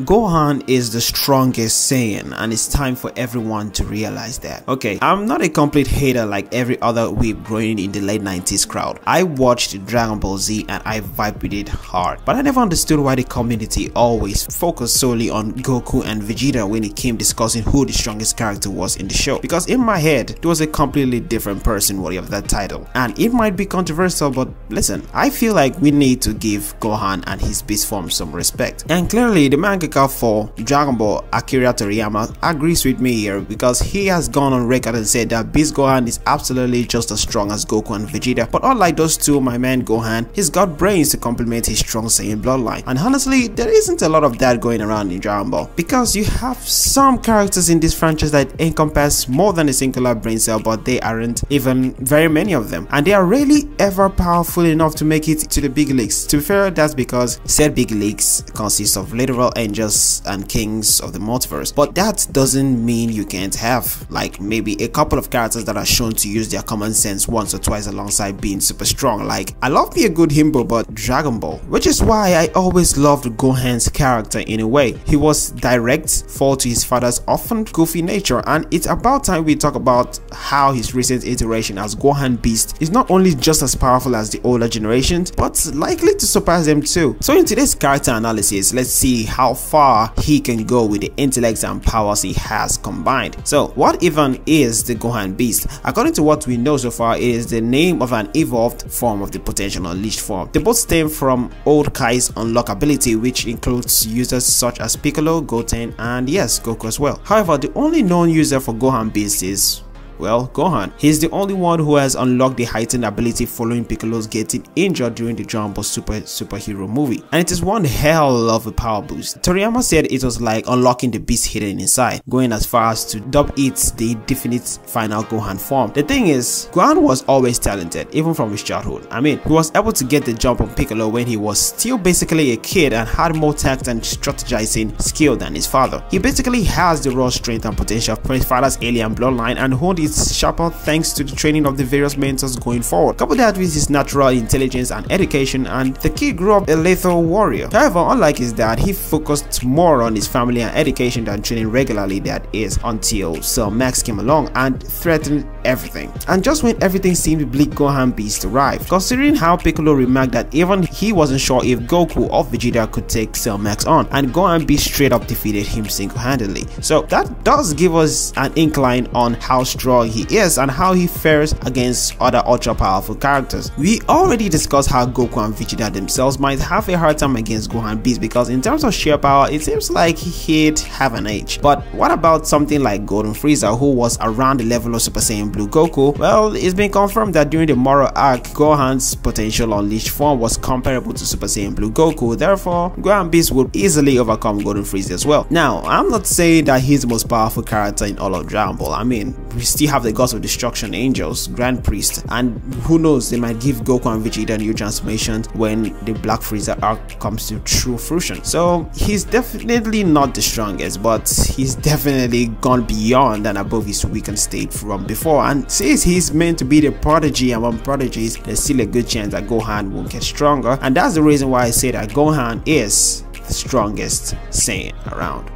Gohan is the strongest Saiyan and it's time for everyone to realize that. Okay, I'm not a complete hater like every other weeb growing in the late 90s crowd. I watched Dragon Ball Z and I vibed with it hard. But I never understood why the community always focused solely on Goku and Vegeta when it came discussing who the strongest character was in the show. Because in my head, it was a completely different person worthy of that title. And it might be controversial but listen, I feel like we need to give Gohan and his beast form some respect. And clearly the manga for Dragon Ball Akira Toriyama agrees with me here because he has gone on record and said that Beast Gohan is absolutely just as strong as Goku and Vegeta. But unlike those two my man Gohan he's got brains to complement his strong Saiyan bloodline. And honestly there isn't a lot of that going around in Dragon Ball because you have some characters in this franchise that encompass more than a singular brain cell but they aren't even very many of them. And they are rarely ever powerful enough to make it to the big leagues. To be fair that's because said big leagues consist of literal angels angels and kings of the multiverse but that doesn't mean you can't have like maybe a couple of characters that are shown to use their common sense once or twice alongside being super strong. Like I love me a good himbo but Dragon Ball which is why I always loved Gohan's character in a way. He was direct fall to his father's often goofy nature and it's about time we talk about how his recent iteration as Gohan Beast is not only just as powerful as the older generations but likely to surpass them too. So in today's character analysis let's see how far he can go with the intellects and powers he has combined. So what even is the Gohan Beast? According to what we know so far, it is the name of an evolved form of the potential unleashed form. They both stem from old Kai's unlock ability which includes users such as Piccolo, Goten and yes, Goku as well. However, the only known user for Gohan Beast is well, Gohan. He's the only one who has unlocked the heightened ability following Piccolo's getting injured during the Dragon Ball Super superhero movie. And it is one hell of a power boost. Toriyama said it was like unlocking the beast hidden inside, going as far as to dub it the definite final Gohan form. The thing is, Gohan was always talented, even from his childhood. I mean, he was able to get the jump on Piccolo when he was still basically a kid and had more tact and strategizing skill than his father. He basically has the raw strength and potential from his father's alien bloodline and honed is sharper thanks to the training of the various mentors going forward. Couple that with his natural intelligence and education and the kid grew up a lethal warrior. However, unlike his dad, he focused more on his family and education than training regularly that is until Cell Max came along and threatened everything. And just when everything seemed bleak Gohan Beast arrived, considering how Piccolo remarked that even he wasn't sure if Goku or Vegeta could take Cell Max on and Gohan Beast straight up defeated him single-handedly. So that does give us an incline on how strong he is and how he fares against other ultra powerful characters. We already discussed how Goku and Vegeta themselves might have a hard time against Gohan Beast because in terms of sheer power it seems like he'd have an edge. But what about something like Golden Frieza who was around the level of Super Saiyan Blue Goku? Well it's been confirmed that during the Moro arc Gohan's potential unleashed form was comparable to Super Saiyan Blue Goku therefore Gohan Beast would easily overcome Golden Frieza as well. Now I'm not saying that he's the most powerful character in all of Dragon Ball I mean we still have the gods of destruction, angels, grand priest, and who knows, they might give Goku and Vegeta new transformations when the Black Frieza arc comes to true fruition. So he's definitely not the strongest, but he's definitely gone beyond and above his weakened state from before. And since he's meant to be the prodigy among prodigies, there's still a good chance that Gohan will get stronger. And that's the reason why I say that Gohan is the strongest Saiyan around.